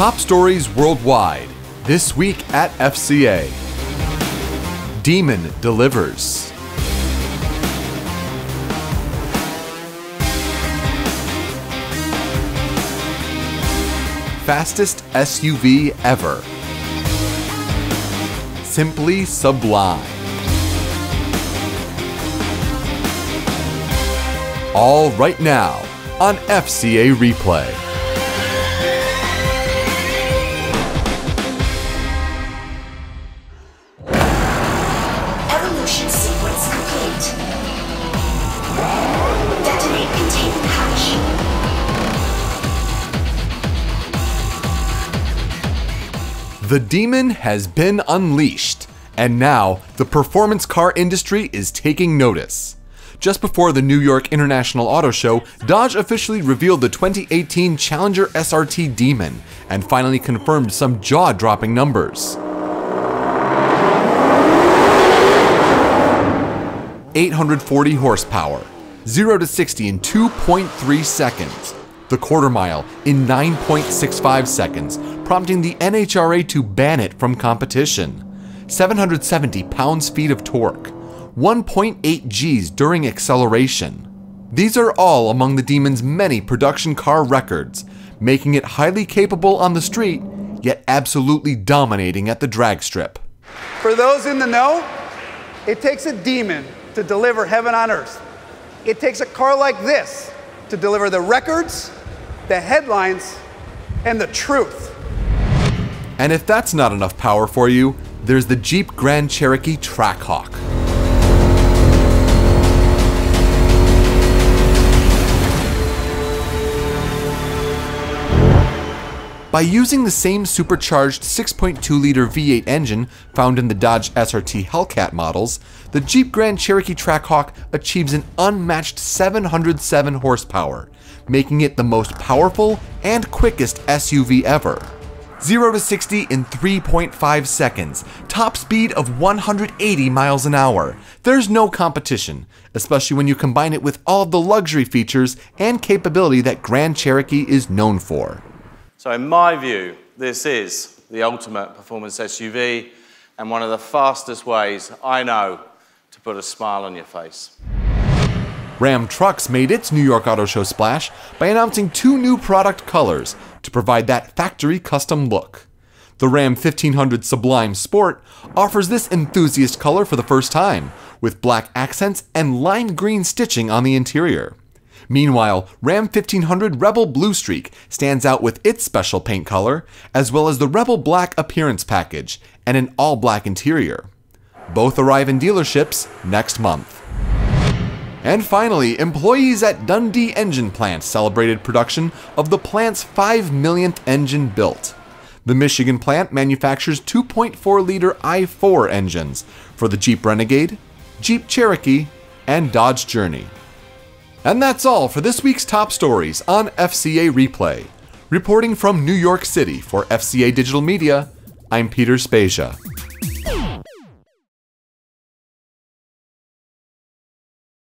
Top stories worldwide. This week at FCA. Demon delivers. Fastest SUV ever. Simply sublime. All right now on FCA Replay. The demon has been unleashed, and now the performance car industry is taking notice. Just before the New York International Auto Show, Dodge officially revealed the 2018 Challenger SRT Demon and finally confirmed some jaw dropping numbers. 840 horsepower, 0 to 60 in 2.3 seconds, the quarter mile in 9.65 seconds, prompting the NHRA to ban it from competition. 770 pounds-feet of torque, 1.8 Gs during acceleration. These are all among the Demon's many production car records, making it highly capable on the street, yet absolutely dominating at the drag strip. For those in the know, it takes a demon to deliver heaven on earth. It takes a car like this to deliver the records, the headlines, and the truth. And if that's not enough power for you, there's the Jeep Grand Cherokee Trackhawk. By using the same supercharged 6.2 liter V8 engine found in the Dodge SRT Hellcat models, the Jeep Grand Cherokee Trackhawk achieves an unmatched 707 horsepower, making it the most powerful and quickest SUV ever. 0 to 60 in 3.5 seconds, top speed of 180 miles an hour. There's no competition, especially when you combine it with all the luxury features and capability that Grand Cherokee is known for. So, in my view, this is the ultimate performance SUV and one of the fastest ways I know to put a smile on your face. Ram Trucks made its New York Auto Show splash by announcing two new product colors to provide that factory custom look. The Ram 1500 Sublime Sport offers this enthusiast color for the first time, with black accents and lime green stitching on the interior. Meanwhile, Ram 1500 Rebel Blue Streak stands out with its special paint color, as well as the Rebel Black appearance package and an all black interior. Both arrive in dealerships next month. And finally, employees at Dundee Engine Plant celebrated production of the plant's 5 millionth engine built. The Michigan plant manufactures 2.4 liter i4 engines for the Jeep Renegade, Jeep Cherokee, and Dodge Journey. And that's all for this week's top stories on FCA Replay. Reporting from New York City for FCA Digital Media, I'm Peter Spezia.